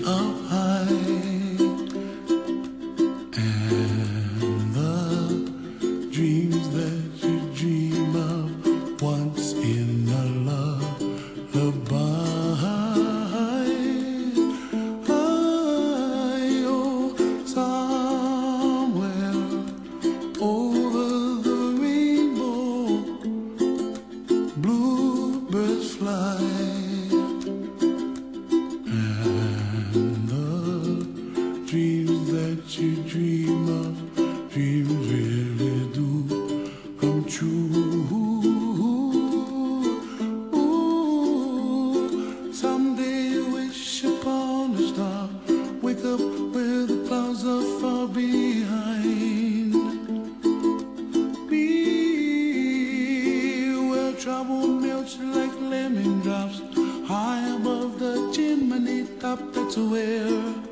of her. trouble melts like lemon drops high above the chimney top. That's where.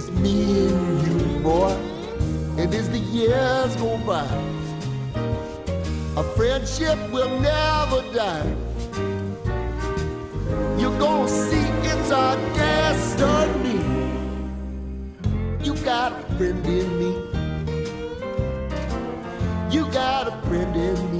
It's me and you, boy. And as the years go by, a friendship will never die. You're gonna see it's our destiny. You got a friend in me. You got a friend in me.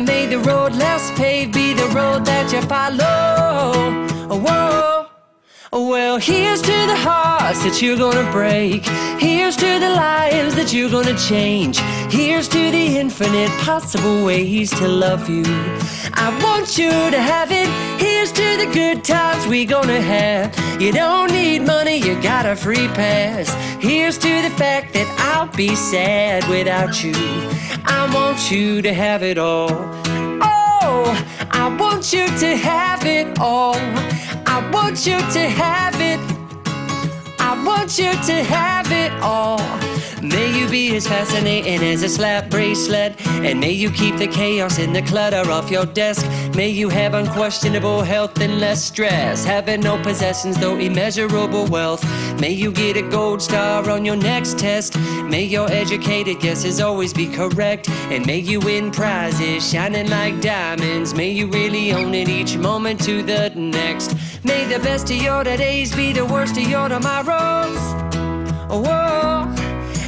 And may the road less paved be the road that you follow. Oh, whoa. Well, here's to the hearts that you're gonna break. Here's to the lives that you're gonna change. Here's to the infinite possible ways to love you. I want you to have it. Here's to the good times we're gonna have. You don't need money, you got a free pass. Here's to the fact that I'll be sad without you. I want you to have it all. Oh, I want you to have it all. I want you to have it. I want you to have it all. May you be as fascinating as a slap bracelet. And may you keep the chaos and the clutter off your desk. May you have unquestionable health and less stress. Having no possessions, though immeasurable wealth. May you get a gold star on your next test. May your educated guesses always be correct. And may you win prizes shining like diamonds. May you really own it each moment to the next. May the best of your days be the worst of your tomorrows. Oh, whoa.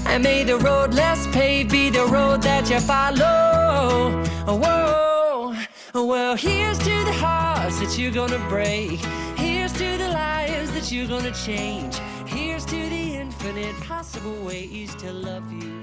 And may the road less paved be the road that you follow. Oh, whoa. Well, here's to the hearts that you're gonna break. Here's to the lives that you're gonna change. Here's to the infinite possible ways to love you.